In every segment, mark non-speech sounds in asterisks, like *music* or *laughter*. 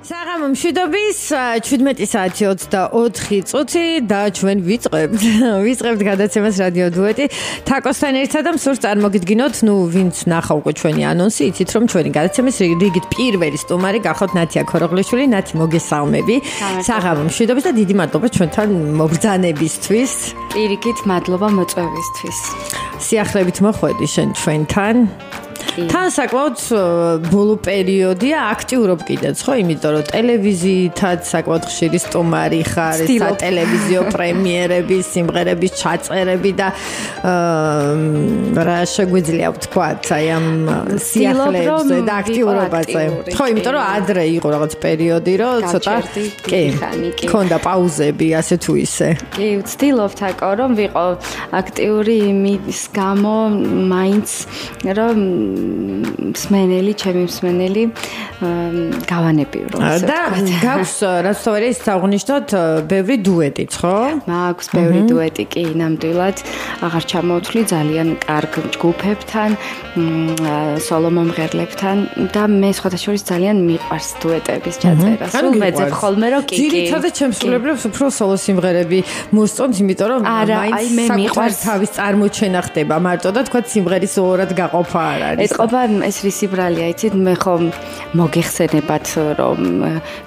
საღამო მშვიდობის 17 საათი 24 წუთი და ჩვენ ვიწყებთ *laughs* ვიწყებთ გადაცემას რადიო დუეტი. თაკოსთან ერთად და მსურს წარმოგიდგინოთ. ნუ ვინც ნახა უკვე ჩვენი ანონსი იცით რომ ჩვენი გადაცემის რიგით პირველი სტუმარი გახოთ ნათია ქოროღლიშვილი ნათი მოგესალმები. საღამო. მშვიდობის და დიდი მადლობა ჩვენთან მოგზანებისთვის. პირიქით მადლობა მოწვევისთვის. სიახლებით მოხვედი შენ ჩვენთან თან საკმაოდ ბოლო პერიოდია აქტიურობ კიდეც ხო? იმიტომ რომ ტელევიზიითაც საკმაოდ ხშირი სტუმარი ხარ სატელევიზიო *laughs* პრემიერები სიმღერების ჩაწერები და რა შეგვიძლია ვთქვათ აი ამ სიახლეებზე და აქტიურობაზე. ხო იმიტომ რომ ადრე იყო რაღაც პერიოდი რომ ცოტა კი ქონდა პაუზები ასე თუ ისე. კი ვცდილობთ აკო რომ ვიყო აქტიური იმის გამო მაინც რომ მსმენელი, ჩემი მსმენელი გავანები რომ და გაქვს რაც თორე ის აღნიშნოთ ბევრი დუეტიც, ხო? მაქვს ბევრი დუეტი, კი, ნამდვილად. აღარ ჩამოვთვლი ძალიან კარგ ჯგუფებთან, სოლო მომღერლებთან და მე სხვათა შორის ძალიან მიყვარს დუეტების ჩაწერა. სულ ვეძებ ხოლმე რომ კი, კი. ძირითადად ჩემსრულებლებს უფრო სოლო სიმღერები მოსწონთ, იმიტომ რომ მაინც მე მიყვარს თავის წარმოჩენა ხდება მარტო და თქვა სიმღერის ორად გაყოფა არ არის. ეთყობა ეს რისიბრალია, იცით, მე ხომ მოგეხსენებათ რომ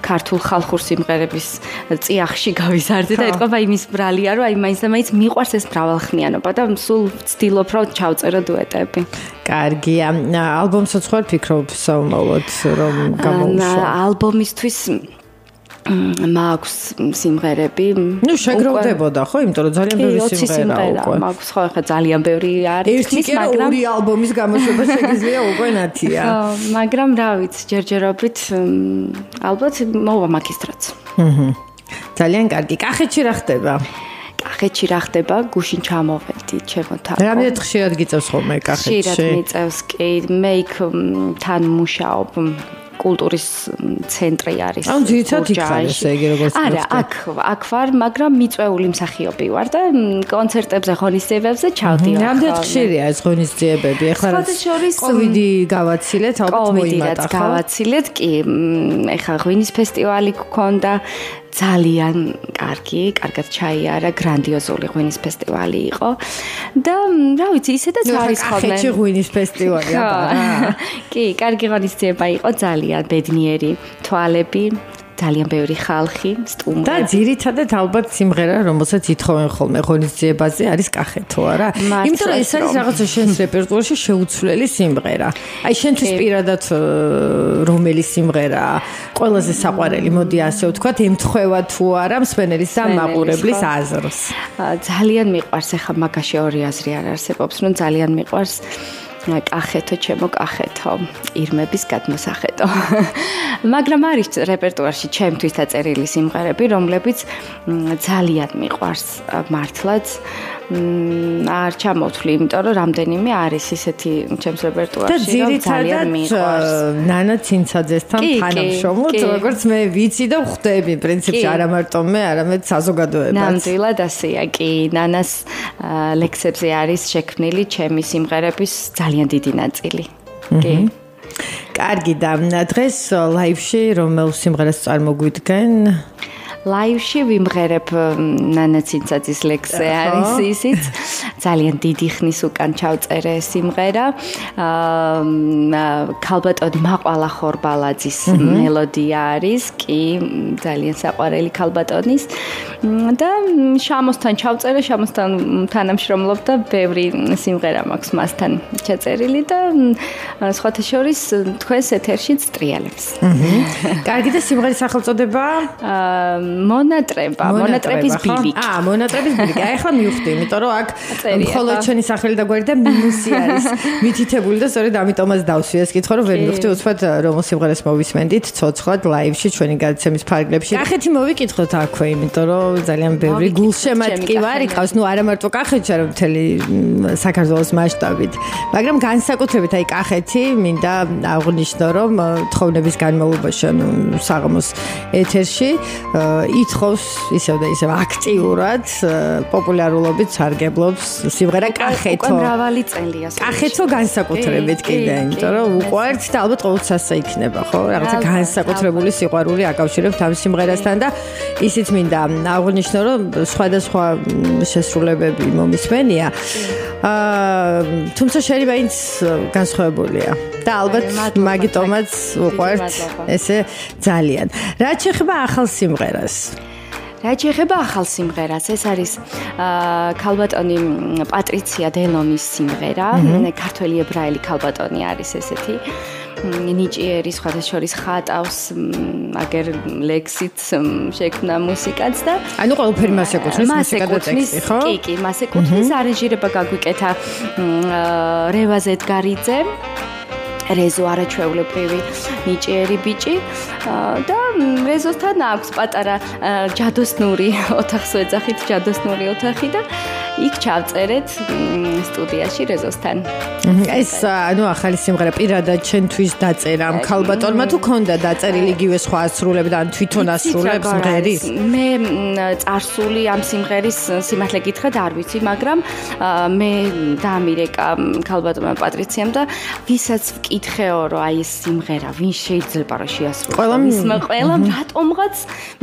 ქართულ ხალხურ სიმღერების წიაღში გავიზარდე და ეთყობა იმის ბრალია, რომ აი მაინც და მაინც მიყვარს ეს მრავალხნიანობა და სულ ვცდილობ რომ ჩავწერო დუეტები. კარგია. ალბომსაც ხარ ფიქრობ საომალოდ რომ გამოუშვა. ალბომისთვის მაქვს სიმღერები. ნუ შეგროვდებოდა ხო, იმიტომ რომ ძალიან ბევრი სიმღერაა უკვე. მაქვს ხო, ხა ძალიან ბევრი არის, მაგრამ ორი ალბომის გამოშვება შეგიძლია უკვე ნათია. *laughs* ხო, მაგრამ რა ვიცი, ჯერჯერობით ალბათ მოვა მაგისტრატს. აჰა. ძალიან კარგი. კახეთში რა ხდება? კახეთში რა ხდება? გუშინ ჩამოვედი ჩემო თან. რამდენად ხშირად გიწევს ხოლმე კახეთში? ხშირად მიწევს კი, მე იქ თან მუშაობ. კულტურის ცენტრი არის. ანუ ძირითადად იქ ხარ ესე იგი როგორც არა, აქ აქ ვარ, მაგრამ მიწვეული მსახიობი ვარ და კონცერტებზე ღონისძიებებზე ჩავდივარ. რამდენად ხშირია ეს ღონისძიებები? ეხლა კოვიდი გავაცილეთ, ალბათ მოიმატა ხო? გავაცილეთ, კი. ეხლა ღვინის ფესტივალი გქონდა ძალიან კარგი, კარგად ჩაიარა, გრანდიოზული ღვინის ფესტივალი იყო. და რა ვიცი, ისედაც არის ხოლმე. ხეთში ღვინის ფესტივალი აბა. *laughs* კი, კარგი ღონისძიება იყო, ძალიან ბედნიერი თვალები. ძალიან ბევრი ხალხი, სტუმრები. და ძირითადად ალბათ სიმღერა, რომელსაც ითხოვენ ხოლმე ღონისძიებაზე, არის კახეთო, არა? იმიტომ რომ ეს არის რაღაცა შენს რეპერტუარში შეუცვლელი სიმღერა. აი შენთვის პირადად რომელი სიმღერა ყველაზე საყვარელი, მოდი ასე ვთქვათ, ემთხვევა თუ არა მსმენელის და მაყურებლის აზრს. ძალიან მიყვარს ახლა მაგაში ორი აზრი არ არსებობს, რომ ძალიან მიყვარს კახეთო ჩემო კახეთო ირმების გადმოსახედო. *laughs* მაგრამ არის რეპერტუარში ჩემთვის დაწერილი სიმღერები რომლებიც ძალიან მიყვარს მართლაც. არ ჩამოვთვლი, იმიტომ რომ რამდენიმე არის ისეთი ჩემს რეპერტუარში, რომ ძალიან მიყვარს. ნანა ცინცაძესთან თანამშრომლობ, როგორც მე ვიცი და ხვდები, პრინციპში არა მარტო მე, არამედ საზოგადოებაც. ნამდვილად ასეა, კი, ნანას ლექსებზე არის შექმნილი ჩემი სიმღერების ძალიან დიდი ნაწილი. კი. კარგი და დღეს ლაივში რომელ სიმღერას წარმოგვიდგენ? ლაივში ვიმღერებ ნანაცინცაძის ლექსზე არის ისიც. ძალიან დიდი ხნის უკან ჩავწერე სიმღერა. ქალბატონი მაყვალა ხორბალაძის მელოდია არის. კი ძალიან საყვარელი ქალბატონის. და შამოსთან ჩავწერე შამოსთან თანამშრომლობ და ბევრი სიმღერა მაქვს მასთან ჩაწერილი და სხვათა შორის თქვენს ეთერშიც ტრიალებს. კარგი და სიმღერის სახელწოდება მონატრება, მონატრების ბილიკი. აა, მონატრების ბილიკი. აი ახლა მივხვდი, იმიტომ რომ აქ მხოლოდ ჩვენი სახელი და გვერდი და მინუსი არის. *laughs* მითითებული და სწორედ ამიტომაც დავსვი ეს კითხვა, რომ ვერ მივხვდი უცბად რომ სიმღერას მოვისმენდით ცოცხლად ლაივში ჩვენი გადაცემის ფარგლებში. კახეთი მოვიკითხოთ აქვე, იმიტომ რომ ძალიან ბევრი გულშემატკივა არის. ყავს, ნუ არა მარტო კახეთში, არა მთელი საქართველოს მასშტაბით. მაგრამ განსაკუთრებით აი კახეთი მინდა აღვნიშნო, რომ თხოვნების განმავლობაში, ანუ საღამოს ეთერში ითხოვს ისევ და ისევ აქტიურად პოპულარულობით სარგებლობს სიმღერა კახეთო. უკვე მრავალი წელია. კახეთო განსაკუთრებით კიდე, იმიტომ რომ უყვართ და ალბათ ყოველთვის იქნება, ხო? რაღაცა განსაკუთრებული სიყვარული აკავშირებთ ამ სიმღერასთან და ისიც მინდა აღნიშნო, რომ სხვადასხვა შესრულებები მომისმენია. აა თუმცა შეიძლება ის განსხვავებულია. და ალბათ მაგიტომაც უყვართ ესე ძალიან. რა შეიძლება ახალ სიმღერას? რა შეიძლება ახალ სიმღერას? ეს არის ქალბატონი პატრიცია დელონის სიმღერა. ქართველი ებრაელი ქალბატონი არის ესეთი. ნიჭიერი სხვადასხვა ხატავს აგერ ლექსით შექმნა მუსიკაც და ანუ ყველაფერი მას ეკუთვნის მუსიკა და ტექსტი ხო? კი, კი, მას ეკუთვნის არანჟირება გაგვიკეთა რევაზ ედგარიძე რეზო არაჩვეულებრივი ნიჭიერი ბიჭი და რეზოსთან აქვს პატარა ჯადოსნური *laughs* ოთახს ვეძახით ჯადოსნური ოთახი და იქ ჩავწერეთ სტუდიაში რეზოსთან. ეს ანუ ახალი სიმღერა პირადად ჩვენთვის დაწერა ამ ქალბატონმა თუ ქონდა დაწერილი იგივე სხვა ასრულებ და ან თვითონ ასრულებს მღერის? მე წარსული ამ სიმღერის სიმართლე გითხრათ არ ვიცი, მაგრამ მე დაამირეკა ქალბატონმა პატრიციამ და ვისაც ვკითხეო რომ აი ეს სიმღერა ვინ შეიძლება რომ შეასრულოს? ყველა მისმა ყველა რატომღაც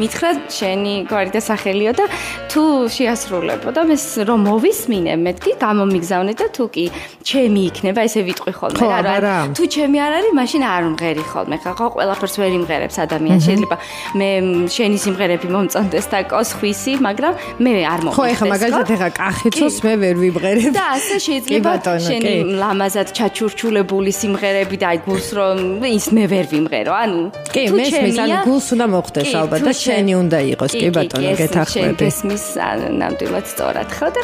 მითხრა შენი გვარი და სახელიო და თუ შეასრულებო და მე რომ მოვისმინე მეთქი გამომიგზავნე და თუ კი ჩემი იქნება ესე ვიტყვი ხოლმე რა რა თუ ჩემი არ არის მაშინ არ უმღერი ხოლმე ხო ყველაფერს ვერ იმღერებს ადამიანი შეიძლება მე შენი სიმღერები მომწონდეს და კოსხვისი მაგრამ მე არ მომხდეს ხო? ეხა მაგალითად ეხა კახიცოს მე ვერ ვიმღერებ. და ასე შეიძლება შენი ლამაზად ჩაჩურჩულებული სიმღერები და აი გულს რომ ის მე ვერ ვიმღერო ანუ კი მე მის ან გულს უნდა მოხდეს ალბათ და შენი უნდა იყოს კი ბატონო გეთახმები. ეს მის ნამდვილად სწორად ხო და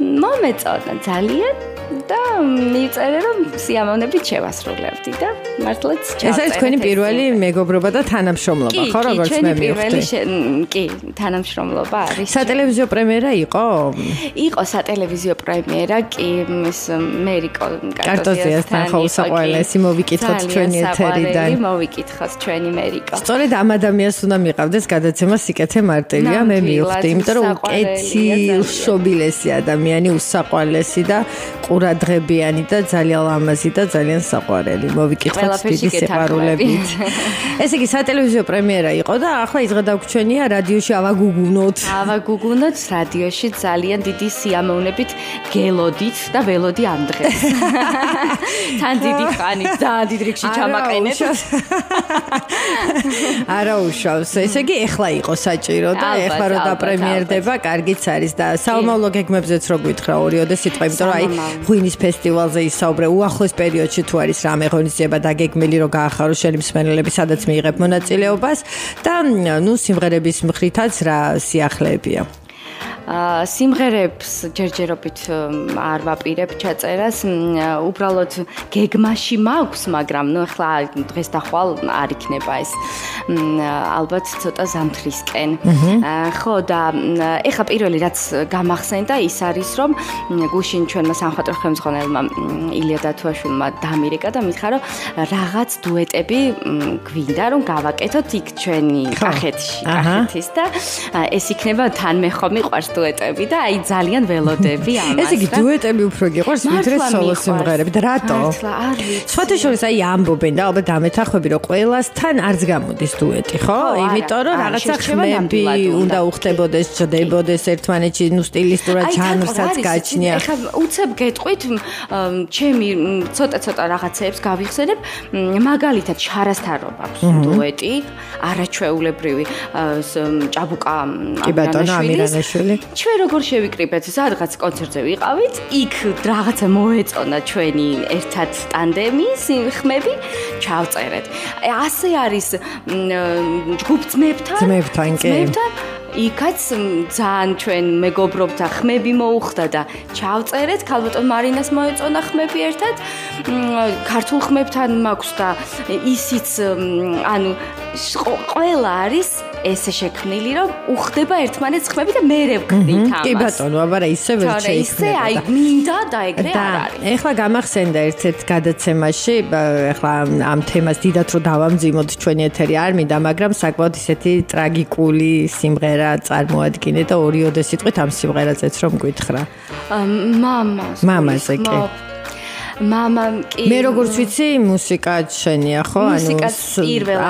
მომეწონა ძალიან და მიწერე რომ სიამოვნებით შევასრულებდი და მართლაც ჩავწერე. ეს არის თქვენი პირველი მეგობრობა და თანამშრომლობა, ხო, როგორც მე მივხვდი? კი, თანამშრომლობა არის. სატელევიზიო პრემიერა იყო? იყო სატელევიზიო პრემიერა, კი, ეს მერიკო კარტოზიასთან ხო საყვალესი მოვიკითხოთ ჩვენი ეთერიდან. მოვიკითხოთ ჩვენი მერიკო. სწორედ ამ ადამიანს უნდა მიყავდეს გადაცემა სიკეთე მარტივია, მე მივხვდი, იმიტომ რომ უკეთი უშობილესი ადამიანი, უსაყვალესი და ყურადღებიანი და ძალიან ლამაზი და ძალიან საყვარელი. მოვიკითხოთ დიდი სიყვარულებით. *laughs* ესე იგი სატელევიზიო პრემიერა იყო და ახლა ის გადაგჩვენია რადიოში ავაგუგუნოთ. *laughs* ავაგუგუნოთ რადიოში ძალიან დიდი სიამოვნებით გელოდით და ველოდი ამ დღეს. *laughs* თან დიდი ხანი და დიდ რიგში ჩამაყენეთ. არა უშავს. ესე იგი ეხლა იყო საჭირო და ეხლა რო დაპრემიერდება, კარგიც არის და საომავლო გეგმებზეც რო გითხრა ორიოდე სიტყვა, იმიტომ რომ აი ღვინის ფესტივალზე ისაუბრე. უახლოს პერიოდში თუ არის რამე ღონისძიება დაგეგმილი რომ გაახარო შენი მსმენელები სადაც მიიღებ მონაწილეობას და ნუ სიმღერების მხრითაც რა სიახლეებია სიმღერებს ჯერჯერობით არ ვაპირებ ჩაწერას, უბრალოდ გეგმაში მაქვს, მაგრამ ნუ ახლა დღეს და ხვალ არ იქნება ეს. ალბათ ცოტა ზამთრისკენ. ხო და ეხა პირველი რაც გამახსენდა ის არის რომ გუშინ ჩვენმა სამხატვრო ხელმძღვანელმა ილია დათუაშვილმა დამირეკა და მითხრა რომ რაღაც დუეტები გვინდა რომ გავაკეთოთ იქ ჩვენი კახეთში, კახეთის და ეს იქნება თან მე ხომ მიყვარს დუეტები და აი ძალიან ველოდები *laughs* ამას. ეს იგი დუეტები უფრო გიყვარს ვიდრე სოლო სიმღერები და რატო? სხვათა შორის აი ამბობენ და ალბათ ამეთახები რომ ყველასთან არც გამოდის დუეტი, ხო? იმიტომ რომ რაღაცა ხმები უნდა უხდებოდეს, ჯდებოდეს ერთმანეთში, ნუ სტილისტურად ჟანრსაც გაჩნია. ეხლა უცებ გეტყვით ჩემი ცოტა-ცოტა რაღაცეებს გავიხსენებ, მაგალითად შარასთან რო აქვს დუეტი, არაჩვეულებრივი ჭაბუკა ამირანაშვილი. ჩვენ როგორ შევიკრიბეთ? სადღაც კონცერტზე ვიყავით იქ რაღაცა მოეწონა ჩვენი ერთად ტანდემი ხმები ჩავწერეთ. ასე არის ჯგუფწმებთან ძმებთან. კი. ძმებთან. იქაც ძალიან ჩვენ მეგობრობთა ხმები მოუხდა და ჩავწერეთ. ქალბატონ მარინას მოეწონა ხმები ერთად. ქართულ ხმებთან მაქვს და ისიც ანუ ყველა არის ესე შექმნილი, რომ უხდება ერთმანეთს ხმები და მე რევქნით ამას. კი ბატონო, აბა რა ისე ვერ შეიძლება. ისე აი მინდა და ეგრე არ არის. ეხლა გამახსენდა ერთ-ერთ გადაცემაში, ეხლა ამ თემას დიდათ რო დავამძიმოთ ჩვენი ეთერი არ მინდა, მაგრამ საკმაოდ ისეთი ტრაგიკული სიმღერა წარმოადგინე და ორიოდე სიტყვით ამ სიმღერაზეც რომ გითხრა. მამას. მამაზე კი. მამამ კი მე როგორც ვიცი მუსიკა შენია ხო ანუ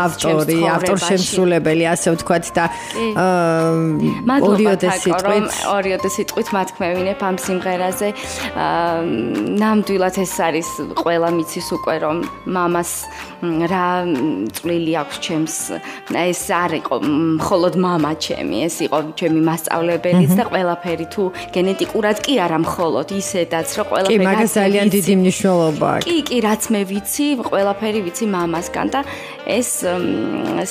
ავტორი ავტორ შემსრულებელი ასე ვთქვათ და ორიოდე სიტყვით ორიოდე სიტყვით მათქმევინებ ამ სიმღერაზე ნამდვილად ეს არის ყველა მიცის უკვე რომ მამას რა წვლილი აქვს ჩემს ეს არ იყო მხოლოდ мама ჩემი ეს იყო ჩემი მასწავლებელიც და ყველაფერი თუ გენეტიკურად კი არა მხოლოდ ისედაც რომ ყველაფერი კი მაგას ძალიან დიდი მნიშვნელობა აქვს. კი კი რაც მე ვიცი ყველაფერი ვიცი მამასგან და ეს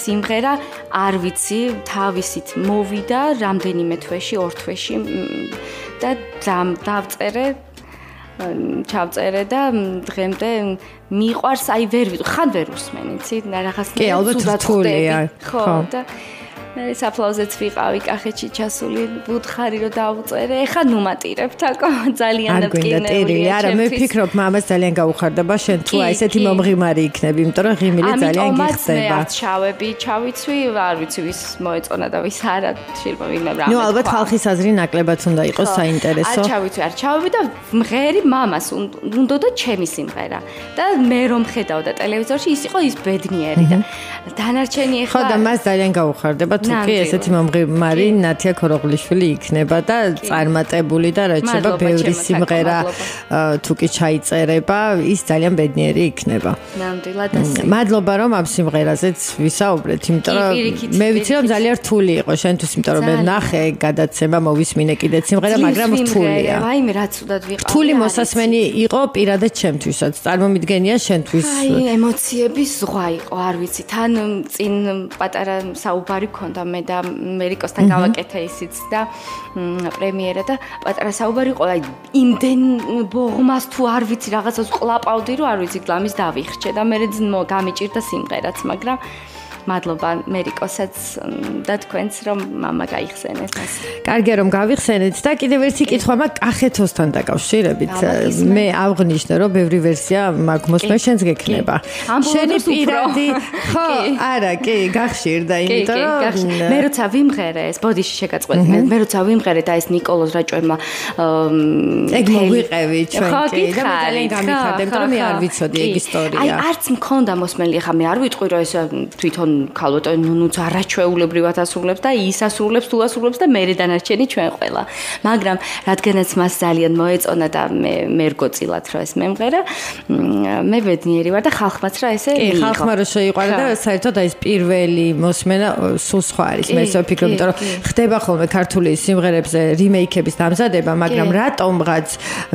სიმღერა არ ვიცი თავისით მოვიდა რამდენიმე თვეში ორ თვეში და დავწერე ჩავწერე და დღემდე მიყვარს აი ვერ ვიტყვი ხან ვერ უსმენი ცი რაღაცა კი ალბათ რთულია ხო და მე საფლავზეც ვიყავი კახეთში ჩასული ბუთხარი რომ დაუწერე ეხა ნუმატირებთ აკო *laughs* ძალიან მტკივნეული არა მე ვფიქრობ მამას ძალიან გაუხარდება. შენ თუ აი ესეთი მომღიმარი იქნები იმიტომ რომ ღიმილი ძალიან გიხდება. ამიტომ მე ჩავები ჩავიცვი არ ვიცი ვის მოეწონა და ვის არა შეიძლება ვინმე რა ნუ ალბათ ხალხის აზრი ნაკლებად უნდა იყოს საინტერესო. არ ჩავიცვი არ ჩავები და მღერი მამას უნდა და ჩემი სიმღერა. და მე რომ ხედავ და ტელევიზორში ის იყო ის ბედნიერი და დანარჩენი ეხლა ხო და მას ძალიან გაუხარდება თუ კი ესეთი მომღიმარი ნათია ქოროღლიშვილი იქნება და წარმატებული და რაც შეება ბევრი სიმღერა თუ კი ჩაიწერება ის ძალიან ბედნიერი იქნება. ნამდვილად ასე. მადლობა რომ ამ სიმღერაზეც ვისაუბრეთ იმიტომ რომ მე ვიცი რომ ძალიან რთული იყო შენთვის იმიტომ რომ მე ნახე გადაცემა მოვისმინე კიდე სიმღერა მაგრამ რთულია. აი მე რაც უდად ვიყავ რთული მოსასმენი იყო პირადად ჩემთვისაც. წარმომიდგენია შენთვის. აი ემოციების ზღვა იყო არ ვიცი. თან წინ პატარა საუბარი ქონდა და მე და ამერიკოსთან გავაკეთე ისიც და პრემიერა და პატარა საუბარი ყო აი იმდენ ბოღმას თუ არ ვიცი რაღაცას ყლაპავდი რომ არ ვიცი გლამის დავიხრჩე და მე გამიჭირდა სიმღერაც მაგრამ მადლობა მერიკოსაც და თქვენც რომ мама გაიხსენეთ ეს. კარგია რომ გავიხსენეთ და კიდევ ერთი კითხვა მაქვს კახეთოსთან დაკავშირებით. მე ავღნიშნე რომ ბევრი ვერსია მაქვს მოსმე შენს გექნება. შენი პირადი ხო არა კი გახშირდა იმიტომ რომ მე როცა ვიმღერე ეს ბოდიში შეგაწყვეტინე მე როცა ვიმღერე და ეს ნიკოლოზ რაჭველმა ეგ მოგვიყევი ჩვენ კი და მე ძალიან გამიხარდა იმიტომ რომ მე არ ვიცოდი ეგ ისტორია. აი არც მქონდა მოსმენილი ხა მე არ ვიტყვი რომ ეს თვითონ ქალბატო ნუნუც არაჩვეულებრივად ასრულებს და ის ასრულებს თუ ასრულებს და მე დანარჩენი ჩვენ ყველა. მაგრამ რადგანაც მას ძალიან მოეწონა და მე მერგოცილად რა ეს მემღერა, მე ბედნიერი ვარ და ხალხმაც რა ესე მიიღო. კი, ხალხმა რო შეიყვარა და საერთოდ აი ეს პირველი მოსმენა სულ სხვა არის. მე ისე ვფიქრობ, იმიტომ რომ ხდება ხოლმე ქართული სიმღერებზე რიმეიქების დამზადება, მაგრამ რატომღაც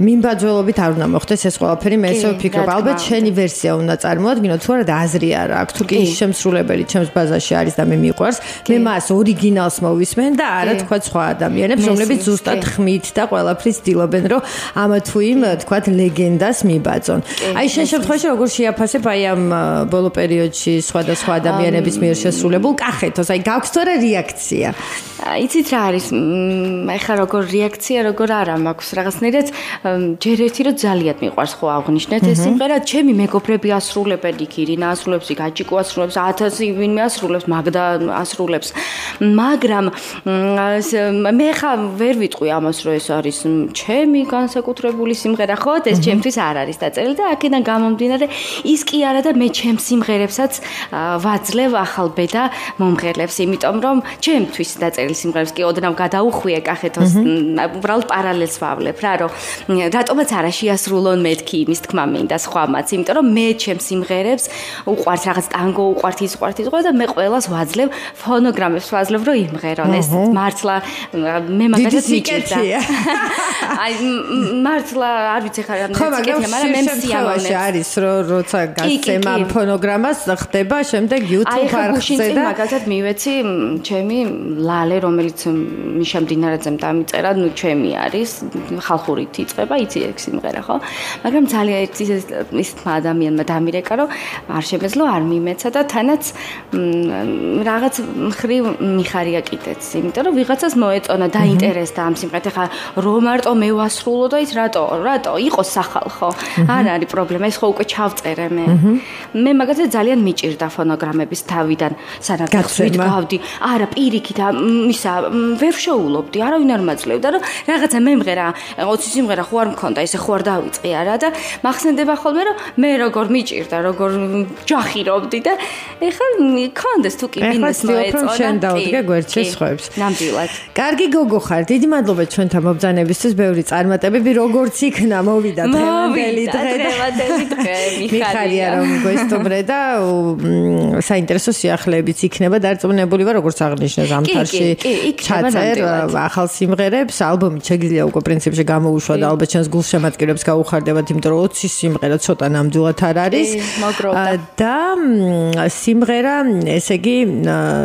მიმბაძველობით არ უნდა მოხდეს ეს ყველაფერი, მე ისე ვფიქრობ, ალბათ შენი ვერსია უნდა წარმოადგინო, თუ არა და აზრი არა აქვს, თუ კი შემსრულებელი ჩემს ბაზაში არის და მე მიყვარს. მე მას ორიგინალს მოვისმენ და არა თქვა სხვა ადამიანებს, რომლებიც ზუსტად ხმით და ყველაფრის ძილობენ, რომ ამა თუ იმ თქვა ლეგენდას მიბაძონ. აი შენ შემთხვევაში როგორ შეაფასებ აი ამ ბოლო პერიოდში სხვადასხვა ადამიანების მიერ შესრულებულ კახეთოს? აი გაქვს თუ რა რეაქცია? იცით რა არის? ეხლა როგორ რეაქცია, როგორ არა მაქვს რაღაცნაირად ჯერ ერთი რომ ძალიან მიყვარს ხო აღნიშნეთ ეს სიმღერა, ჩემი მეგობრები ასრულებენ იქ, ირინა ასრულებს, გაჭიკო ასრულებს, 1000 ვინმე ასრულებს, მაგდა ასრულებს. მაგრამ მე ხა ვერ ვიტყვი ამას, რომ ეს არის ჩემი განსაკუთრებული სიმღერა, ხო? ეს ჩემთვის არ არის დაწერილი და აქედან გამომდინარე, ის კი არა და მე ჩემს სიმღერებსაც ვაძლევ ახალ ბედა მომღერლებს, იმიტომ რომ ჩემთვის დაწერილი სიმღერებს კი ოდნავ გადაუხვიე კახეთოს უბრალოდ პარალელს ვავლებ რა, რომ რატომაც არა შეასრულონ მეთქი იმის თქმა მინდა სხვამაც, იმიტომ რომ მე ჩემს სიმღერებს უყვართ რაღაც ტანგო, უყვართ ის, უყვართ ის, ხო და მე ყველას ვაძლევ ფონოგრამებს ვაძლევ რომ იმღერონ. ეს მართლა მე მაგასაც მიჭირდა *laughs* აი მართლა არ ვიცი ხარ ამ ციკეთია მაგრამ მე მსიამოვნებს არის რომ როცა გასცემა ფონოგრამას ხდება შემდეგ YouTube არხზე და მაგალითად მივეცი ჩემი ლალე რომელიც მიშა მდინარაძემ დამიწერა ნუ ჩემი არის ხალხური თიწება იცი ეგ სიმღერა ხო? მაგრამ ძალიან ის ის ადამიანმა დამირეკა რომ არ შემეძლო არ მიმეცა და თანაც რაღაც მხრივ მიხარია კიდეც, იმიტომ რომ ვიღაცას მოეწონა დაინტერესდა ამ სიმღერით. ეხლა რო მარტო მე ვასრულო და ის რატო, რატო იყოს სახალხო? არ არის პრობლემა, ეს ხო უკვე ჩავწერე მე. მე მაგაზე ძალიან მიჭირდა ფონოგრამების თავიდან, სანამ გახსვით გავდი. არა, პირიქით, ისა ვერ შეულობდი, არავინ არ მაძლევდა, რომ რაღაცა მემღერა, 20 სიმღერა ხო არ მქონდა, ესე ხო არ დავიწყე არა და მახსენდება ხოლმე, რომ მე როგორ მიჭირდა, როგორ ჯახირობდი და ეხლა მქონდეს თუ კი მინეს მოეწონა. შენ დაუდგე გვერდში სხვებს. ნამდვილად. კარგი გოგო ხარ. დიდი მადლობა ჩვენთან მობძანებისთვის. ბევრი წარმატებები როგორც იქნა მოვიდა დღევანდელი დღე. დღევანდელი დღე. *laughs* მიხარია რომ გვესტობრე და საინტერესო სიახლეებიც იქნება დარწმუნებული ვარ როგორც აღნიშნე ზამთარში. ჩაწერ ახალ სიმღერებს, ალბომი შეგიძლია უკვე პრინციპში გამოუშვა და ალბათ ჩვენს გულშემატკივრებს გაუხარდებათ, იმიტომ რომ 20 სიმღერა ცოტა ნამდვილად არ არის. და სიმღერა ესე იგი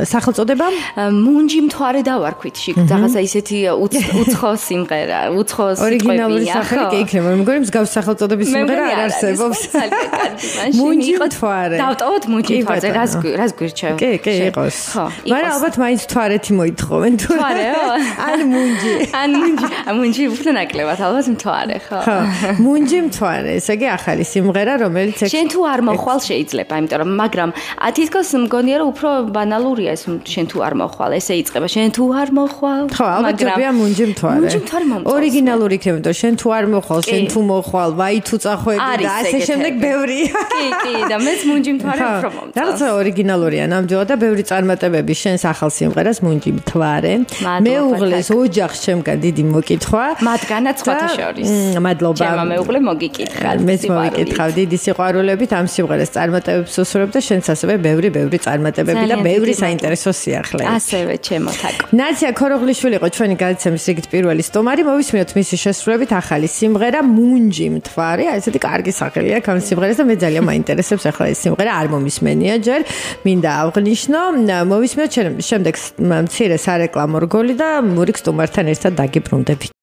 სახელწოდება? მუნჯი მთვარე დავარქვით შიგ რაღაცა ისეთი უცხო სიმღერა უცხო ორიგინალური სახელი კი იქნება მეგონი მსგავს სახელწოდების სიმღერა არ არსებობს. მუნჯი *laughs* მთვარე დავტოვოთ მუნჯი მთვარე რას რას გვირჩევ კი კი იყოს. მაგრამ ალბათ მაინც მთვარეთი მოითხოვენ თუ მთვარეო *laughs* ან მუნჯი ან მუნჯი მუნჯი უფრო ნაკლებად ალბათ მთვარე ხო. ხო მუნჯი მთვარე ესე იგი ახალი სიმღერა რომელიც შენ თუ არ მოხვალ შეიძლება იმიტომ რომ მაგრამ თითქოს მგონია რომ უფრო ბანალურია ეს შენ თუ არ მოხვალ ესე იწება შენ თუ არ მოხვალ ხო ალბათ ჯობია მუნჯი მთვარე. მუნჯი მთვარე მომწონს. ორიგინალური იქნება შენ თუ არ მოხვალ შენ თუ მოხვალ ვაი თუ წახვედი და ასე შემდეგ ბევრი. კი კი და მეც მუნჯი მთვარე უფრო მომწონს. რაღაცა ორიგინალურია ნამდვილად და ბევრი წარმატებები შენ ახალ სიმღერას მუნჯი მთვარე. მე უღლეს ოჯახს შემგან დიდი მოკითხვა. მათგანაც სხვათა შორის. მადლობა. ჩემო მეუღლე მოგიკითხავ მეც მოგიკითხავ დიდი სიყვარულებით ამ სიმღერას წარმატებებს უსურვებ და შენც ასევე ბევრი ბევრი წარმატებები და ბევრი საინტერესო სიახლე. ასევე ჩემო თაკ. ნაცია ქოროღლიშვილი იყო ჩვენი გადაცემის რიგით პირველი სტომარი. მოვისმინოთ მისი შესრულებით ახალი სიმღერა მუნჯი მთვარე. აი ესეთი კარგი სახელი აქვს ამ სიმღერას და მე ძალიან მაინტერესებს ახლა ეს სიმღერა არ მომისმენია ჯერ. მინდა აღნიშნო, მოვისმინოთ შემდეგ მცირე სარეკლამო რგოლი და მურიქ სტომართან ერთად დაგიბრუნდებით.